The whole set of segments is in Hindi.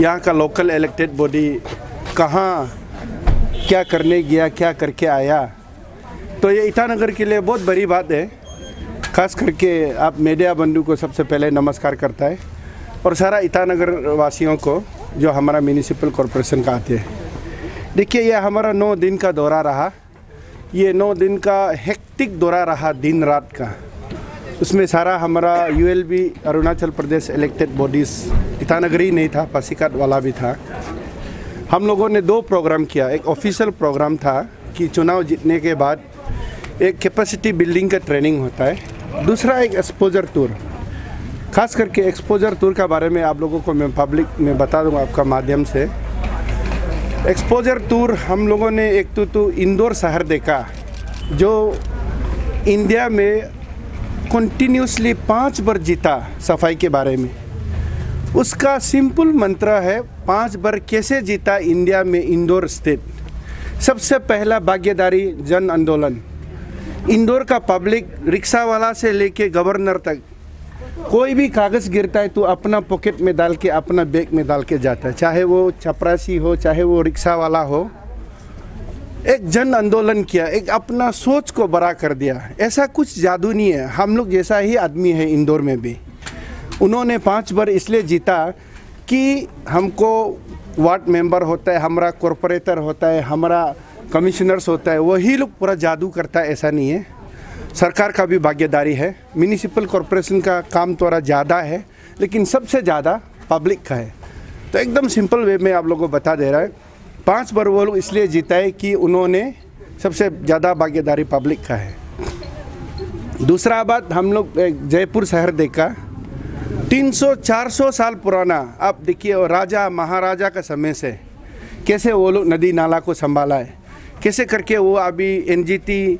यहाँ का लोकल इलेक्टेड बॉडी कहाँ, क्या करने गया, क्या करके आया? तो ये ईटानगर के लिए बहुत बड़ी बात है। खास करके आप मीडिया बंधु को सबसे पहले नमस्कार करता है और सारा ईटानगर वासियों को जो हमारा म्यूनिसिपल कॉरपोरेशन का आते हैं। देखिए, ये हमारा नौ दिन का दौरा रहा। ये नौ दिन का हेक्टिक दौरा रहा दिन रात का। उसमें सारा हमारा ULB Arunachal Pradesh elected bodies Itanagar ही नहीं था पासीघाट वाला भी था। हम लोगों ने दो प्रोग्राम किया। एक ऑफिशियल प्रोग्राम था कि चुनाव जीतने के बाद एक कैपेसिटी बिल्डिंग का ट्रेनिंग होता है। दूसरा एक एक्सपोजर टूर खास करके एक्सपोजर टूर का बारे में आप लोगों को मैं पब्लिक में बता दूँगा आपका माध्यम से। एक्सपोजर टूर हम लोगों ने एक तो तो इंदौर शहर देखा, जो इंडिया में कंटिन्यूसली पाँच बार जीता सफ़ाई के बारे में। उसका सिंपल मंत्र है, पाँच बार कैसे जीता इंडिया में इंदौर स्थित? सबसे पहला भाग्यदारी जन आंदोलन। इंदौर का पब्लिक रिक्शा वाला से लेके गवर्नर तक। कोई भी कागज़ गिरता है तो अपना पॉकेट में डाल के, अपना बैग में डाल के जाता है। चाहे वो चपरासी हो, चाहे वो रिक्शा वाला हो। एक जन आंदोलन किया, एक अपना सोच को बड़ा कर दिया। ऐसा कुछ जादू नहीं है। हम लोग जैसा ही आदमी है इंदौर में भी। उन्होंने पाँच बार इसलिए जीता कि हमको वार्ड मेंबर होता है, हमारा कॉरपोरेटर होता है, हमारा कमिश्नर्स होता है, वही लोग पूरा जादू करता है, ऐसा नहीं है। सरकार का भी भागीदारी है म्यूनिसिपल कॉरपोरेशन का काम थोड़ा ज़्यादा है, लेकिन सबसे ज़्यादा पब्लिक का है। तो एकदम सिंपल वे में आप लोगों को बता दे रहा है, पाँच बार वो लोग इसलिए जीता है कि उन्होंने सबसे ज़्यादा भागीदारी पब्लिक का है। दूसरा बात, हम लोग जयपुर शहर देखा 300-400 साल पुराना। आप देखिए राजा, महाराजा का समय से। कैसे वो लोग नदी नाला को संभाला है? कैसे करके वो अभी एनजीटी,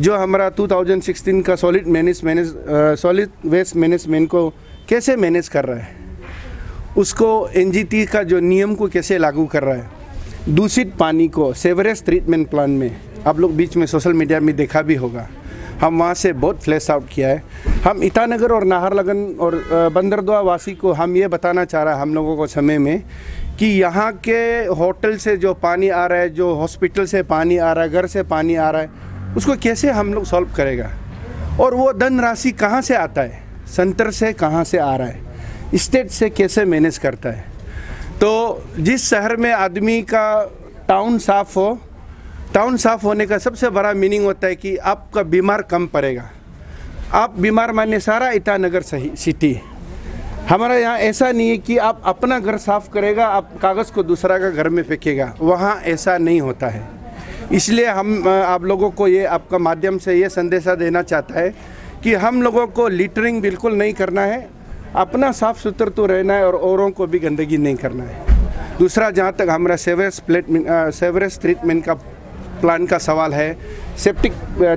जो हमारा 2016 का solid manage manage solid waste management को कैसे मैनेज कर रहा है? उसको एनजीटी का जो नियम को कैसे लागू कर रहा है? दूषित पानी को सेवरेज ट्रीटमेंट प्लान में। आप लोग बीच में सोशल मीडिया में देखा भी होगा। हम वहाँ से बहुत फ्लैश आउट किया है। हम ईटानगर और नाहरलगन और बंदरदुआ वासी को हम ये बताना चाह रहा है हम लोगों को समय में, कि यहाँ के होटल से जो पानी आ रहा है, जो हॉस्पिटल से पानी आ रहा है, घर से पानी आ रहा है, उसको कैसे हम लोग सॉल्व करेगा? और वो धन राशि कहाँ से आता है? सेंटर से कहाँ से आ रहा है? स्टेट से कैसे मैनेज करता है? तो जिस शहर में आदमी का टाउन साफ़ हो, टाउन साफ़ होने का सबसे बड़ा मीनिंग होता है कि आपका बीमार कम पड़ेगा। आप बीमार माने सारा ईटानगर सिटी हमारा यहाँ ऐसा नहीं है कि आप अपना घर साफ़ करेगा, आप कागज़ को दूसरा का घर में फेंकेगा। वहाँ ऐसा नहीं होता है। इसलिए हम आप लोगों को ये आपका माध्यम से ये संदेशा देना चाहता है कि हम लोगों को लीटरिंग बिल्कुल नहीं करना है, अपना साफ़ सुथरा तो रहना है और औरों को भी गंदगी नहीं करना है। दूसरा, जहाँ तक हमारा सेवरेज प्लेट सेवरेज ट्रीटमेंट का प्लान का सवाल है सेप्टिक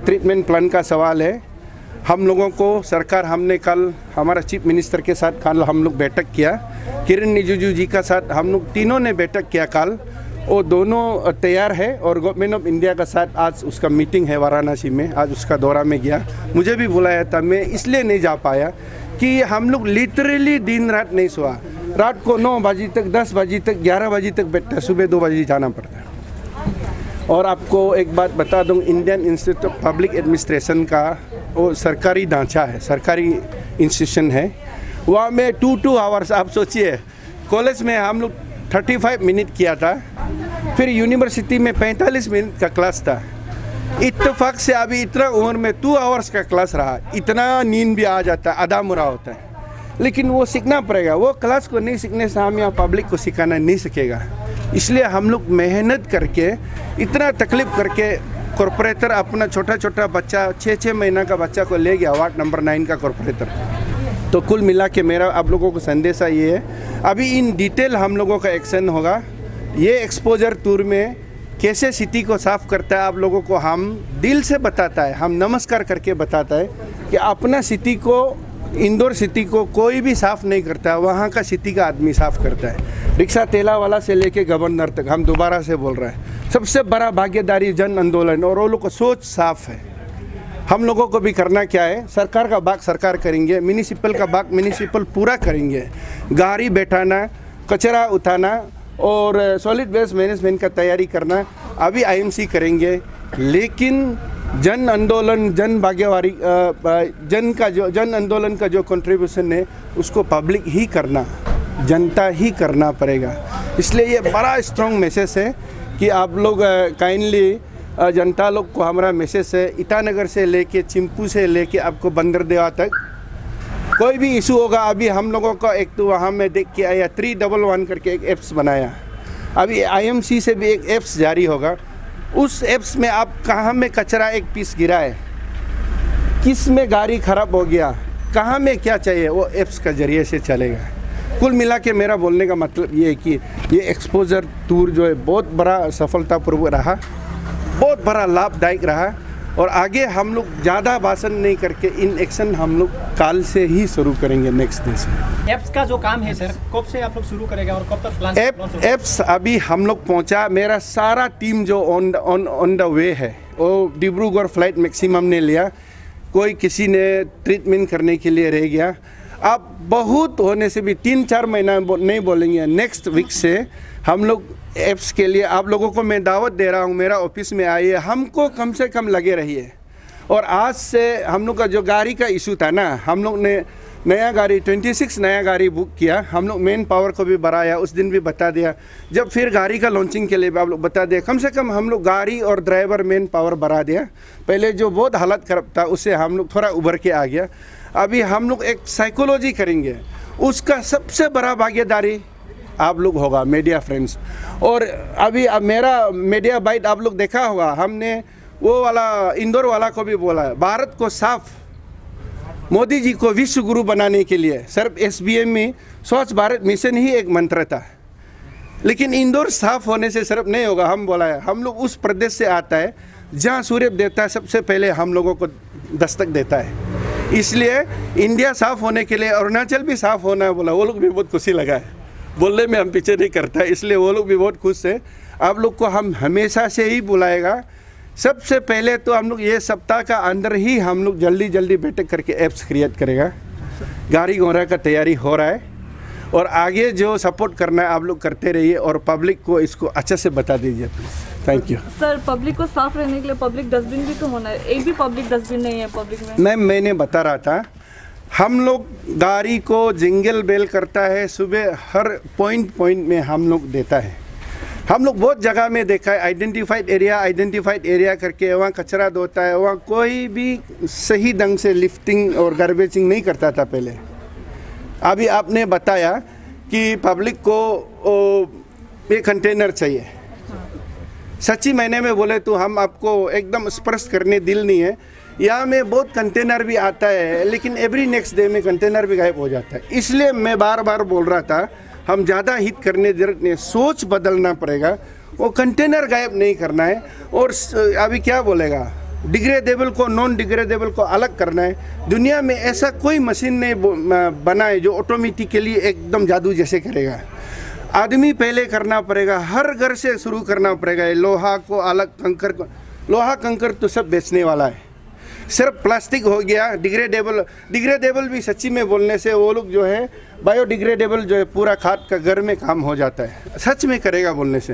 ट्रीटमेंट प्लान का सवाल है हम लोगों को सरकार हमने कल हमारा चीफ मिनिस्टर के साथ कल हम लोग बैठक किया। किरण रिजिजू जी का साथ हम लोग तीनों ने बैठक किया कल। वो दोनों तैयार है और गवर्नमेंट ऑफ़ इंडिया का साथ आज उसका मीटिंग है वाराणसी में। आज उसका दौरा में गया। मुझे भी बुलाया था, मैं इसलिए नहीं जा पाया कि हम लोग लिटरली दिन रात नहीं सोआ रात को नौ बजे तक, दस बजे तक, ग्यारह बजे तक बैठता सुबह दो बजे जाना पड़ता है। और आपको एक बात बता दूँ Indian Institute of Public Administration का वो सरकारी ढांचा है, सरकारी इंस्टीट्यूशन है। वहाँ में टू टू आवर्स आप सोचिए कॉलेज में हम लोग थर्टी फाइव मिनट किया था, फिर यूनिवर्सिटी में पैंतालीस मिनट का क्लास था। इतफाक से अभी इतना उम्र में टू आवर्स का क्लास रहा, इतना नींद भी आ जाता है आधा मुरा होता है। लेकिन वो सीखना पड़ेगा, वो क्लास को नहीं सीखने से हम यहाँ पब्लिक को सिखाना नहीं सकेगा। इसलिए हम लोग मेहनत करके, इतना तकलीफ़ करके कॉरपोरेटर अपना छोटा छोटा बच्चा छः छः महीना का बच्चा को ले गया, वार्ड नंबर नाइन का कॉरपोरेटर तो कुल मिला के मेरा, आप लोगों को संदेशा ये है। अभी इन डिटेल हम लोगों का एक्शन होगा। ये एक्सपोजर टूर में कैसे सिटी को साफ़ करता है, आप लोगों को हम दिल से बताता है, हम नमस्कार करके बताता है कि अपना सिटी को, इंदौर सिटी को कोई भी साफ़ नहीं करता है वहाँ का सिटी का आदमी साफ़ करता है। रिक्शा तेला वाला से लेके गवर्नर तक, हम दोबारा से बोल रहे हैं। सबसे बड़ा भागीदारी जन आंदोलन और वो लोग का सोच साफ़ है। हम लोगों को भी करना क्या है? सरकार का बाग सरकार करेंगे म्यूनिसिपल का बाग म्यूनिसिपल पूरा करेंगे। गाड़ी बैठाना, कचरा उठाना और सॉलिड वेस्ट मैनेजमेंट का तैयारी करना, अभी आईएमसी करेंगे। लेकिन जन आंदोलन, जन भाग्यवारी जन का जो, जन आंदोलन का जो कंट्रीब्यूशन है, उसको पब्लिक ही करना, जनता ही करना पड़ेगा। इसलिए ये बड़ा स्ट्रॉन्ग मैसेज है। कि आप लोग काइंडली जनता लोग को हमारा मैसेज है ईटानगर से लेके, चिंपू से लेके आपको बंदरदेवा तक कोई भी इशू होगा, अभी हम लोगों का एक तो वहाँ में देख के आया थ्री डबल वन करके एक ऐप्स बनाया। अभी आईएमसी से भी एक ऐप्स जारी होगा। उस ऐप्स में आप कहाँ में कचरा एक पीस गिरा है किसमें गाड़ी ख़राब हो गया? कहाँ में क्या चाहिए? वो ऐप्स का ज़रिए से चलेगा। कुल मिला के मेरा बोलने का मतलब ये है कि ये एक्सपोजर टूर जो है बहुत बड़ा सफलतापूर्वक रहा बहुत बड़ा लाभदायक रहा और आगे हम लोग ज़्यादा भाषण नहीं करके इन एक्शन हम लोग काल से ही शुरू करेंगे नेक्स्ट डे से। एप्स का जो काम है सर कब से आप लोग शुरू करेंगे और कब तक प्लान एप एप्स अभी हम लोग पहुँचा मेरा सारा टीम जो on on on the way है वो डिब्रूगढ़ फ़्लाइट मैक्सिमम ने लिया कोई किसी ने ट्रीटमेंट करने के लिए रह गया। अब बहुत होने से भी तीन चार महीना नहीं बोलेंगे। नेक्स्ट वीक से हम लोग ऐप्स के लिए, आप लोगों को मैं दावत दे रहा हूँ, मेरा ऑफ़िस में आइए, हमको कम से कम लगे रहिए। और आज से हम लोग का जो गाड़ी का इशू था ना, हम लोग ने नया गाड़ी 26 नया गाड़ी बुक किया। हम लोग मेन पावर को भी बढ़ाया, उस दिन भी बता दिया। जब फिर गाड़ी का लॉन्चिंग के लिए भी आप लोग बता दिया, कम से कम हम लोग गाड़ी और ड्राइवर मेन पावर बढ़ा दिया। पहले जो बहुत हालत खराब था, उससे हम लोग थोड़ा उभर के आ गया। अभी हम लोग एक साइकोलॉजी करेंगे। उसका सबसे बड़ा भागीदारी आप लोग होगा मीडिया फ्रेंड्स और अभी अब मेरा मीडिया बाइट आप लोग देखा होगा, हमने वो वाला, इंदौर वाला को भी बोला है भारत को साफ़, मोदी जी को विश्व गुरु बनाने के लिए। सिर्फ़ एस में, स्वच्छ भारत मिशन ही एक मंत्र था। लेकिन इंदौर साफ़ होने से सिर्फ़ नहीं होगा, हम बोला है, हम लोग उस प्रदेश से आता है, जहाँ सूर्य देवता सबसे पहले हम लोगों को दस्तक देता है। इसलिए इंडिया साफ़ होने के लिए, अरुणाचल भी साफ़ होना है बोला, वो लोग भी बहुत खुशी लगा है। बोलने में हम पीछे नहीं करता, इसलिए वो लोग भी बहुत खुश है। आप लोग को हम हमेशा से ही बुलाएगा। सबसे पहले तो हम लोग ये सप्ताह का अंदर ही हम लोग जल्दी जल्दी बैठक करके ऐप्स क्रिएट करेगा। गाड़ी घोड़ा का तैयारी हो रहा है। और आगे जो सपोर्ट करना है, आप लोग करते रहिए और पब्लिक को इसको अच्छे से बता दीजिए please thank you sir public को साफ़ रहने के लिए पब्लिक डस्टबिन भी तो होना है। एक भी पब्लिक डस्टबिन नहीं है पब्लिक में। नहीं मैंने बता रहा था हम लोग गाड़ी को जिंगल बेल करता है सुबह हर पॉइंट पॉइंट में हम लोग देता है। हम लोग बहुत जगह में देखा है आइडेंटिफाइड एरिया आइडेंटिफाइड एरिया करके वहाँ कचरा धोता है वहाँ कोई भी सही ढंग से लिफ्टिंग और गार्बेजिंग नहीं करता था पहले। अभी आपने बताया कि पब्लिक को ये कंटेनर चाहिए। सच्ची महीने में बोले तो हम आपको एकदम स्पर्श करने दिल नहीं है। यहाँ में बहुत कंटेनर भी आता है, लेकिन एवरी नेक्स्ट डे में कंटेनर भी गायब हो जाता है। इसलिए मैं बार बार बोल रहा था, हम ज़्यादा हित करने नहीं सोच बदलना पड़ेगा। वो कंटेनर गायब नहीं करना है, और अभी क्या बोलेगा? डिग्रेडेबल को नॉन डिग्रेडेबल को अलग करना है। दुनिया में ऐसा कोई मशीन नहीं बनाए जो ऑटोमेटिकली एकदम जादू जैसे करेगा। आदमी पहले करना पड़ेगा, हर घर से शुरू करना पड़ेगा। ये लोहा को, अलग कंकर को, लोहा कंकर तो सब बेचने वाला है। सिर्फ़ प्लास्टिक हो गया, डिग्रेडेबल डिग्रेडेबल भी सच्ची में बोलने से वो लोग जो है, बायोडिग्रेडेबल जो है, पूरा खाद का घर में काम हो जाता है। सच में करेगा बोलने से।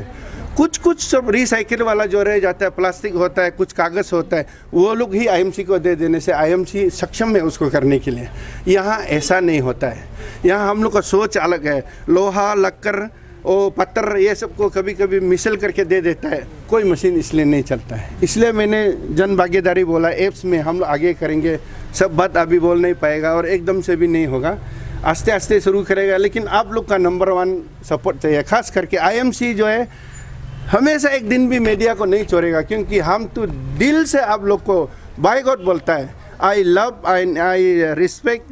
कुछ कुछ सब रिसाइकिल वाला जो रह जाता है प्लास्टिक होता है, कुछ कागज़ होता है, वो लोग ही आईएमसी को दे देने से आईएमसी सक्षम है उसको करने के लिए। यहाँ ऐसा नहीं होता है। यहाँ हम लोग का सोच अलग है। लोहा, लक्कर वो पत्थर, ये सबको कभी कभी मिसल करके दे देता है। कोई मशीन इसलिए नहीं चलता है। इसलिए मैंने जन भागीदारी बोला एप्स में हम लोग आगे करेंगे। सब बात अभी बोल नहीं पाएगा और एकदम से भी नहीं होगा। आस्ते आस्ते शुरू करेगा, लेकिन आप लोग का नंबर वन सपोर्ट चाहिए। खास करके आईएमसी जो है हमेशा एक दिन भी मीडिया को नहीं छोड़ेगा क्योंकि हम तो दिल से आप लोग को बाय गॉड बोलता है। I love I I respect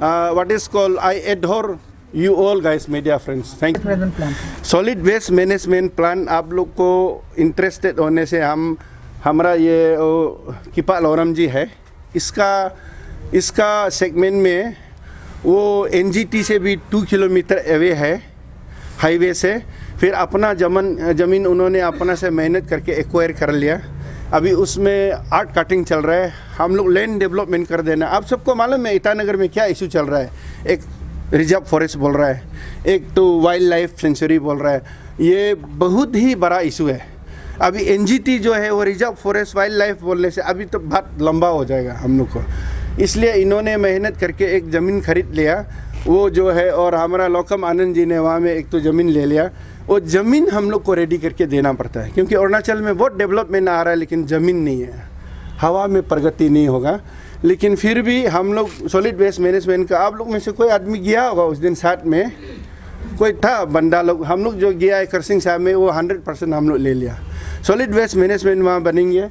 what is called I adore you all guys media friends thank you solid waste management plan आप लोग को इंटरेस्टेड होने से हम हमारा ये किपा लोरम जी है। इसका इसका सेगमेंट में वो एनजीटी से भी टू किलोमीटर अवे है हाईवे से। फिर अपना जमन, ज़मीन उन्होंने अपना से मेहनत करके एक्वायर कर लिया। अभी उसमें आर्ट कटिंग चल रहा है। हम लोग लैंड डेवलपमेंट कर देना। आप सबको मालूम है, ईटानगर में क्या इशू चल रहा है? एक रिज़र्व फॉरेस्ट बोल रहा है, एक तो वाइल्ड लाइफ सेंचुरी बोल रहा है। ये बहुत ही बड़ा इशू है। अभी एनजीटी जो है, वो रिज़र्व फॉरेस्ट वाइल्ड लाइफ बोलने से अभी तो बहुत लंबा हो जाएगा हम लोग को। इसलिए इन्होंने मेहनत करके एक ज़मीन खरीद लिया। वो जो है, और हमारा लोकम आनंद जी ने वहाँ में एक तो ज़मीन ले लिया। वो ज़मीन हम लोग को रेडी करके देना पड़ता है, क्योंकि अरुणाचल में बहुत डेवलपमेंट आ रहा है, लेकिन ज़मीन नहीं है। हवा में प्रगति नहीं होगा। लेकिन फिर भी हम लोग सॉलिड वेस्ट मैनेजमेंट का, आप लोग में से कोई आदमी गया होगा उस दिन साथ में? कोई था बंदा लोग हम लोग जो गया है करसिंग साहब में, वो हंड्रेड परसेंट हम लोग ले लिया। सॉलिड वेस्ट मैनेजमेंट वहाँ बनेंगे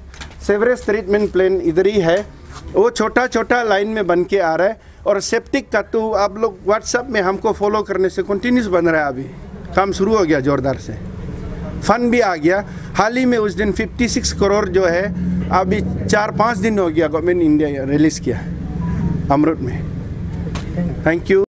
सेवरेज ट्रीटमेंट प्लान इधर ही है। वो छोटा छोटा लाइन में बन के आ रहा है। और सेप्टिक का तो आप लोग व्हाट्सअप में हमको फॉलो करने से कंटिन्यूस बन रहा है अभी। काम शुरू हो गया जोरदार से। फन भी आ गया। हाल ही में उस दिन 56 करोड़ जो है, अभी चार पाँच दिन हो गया गवर्नमेंट इंडिया रिलीज़ किया अमृत में। Thank you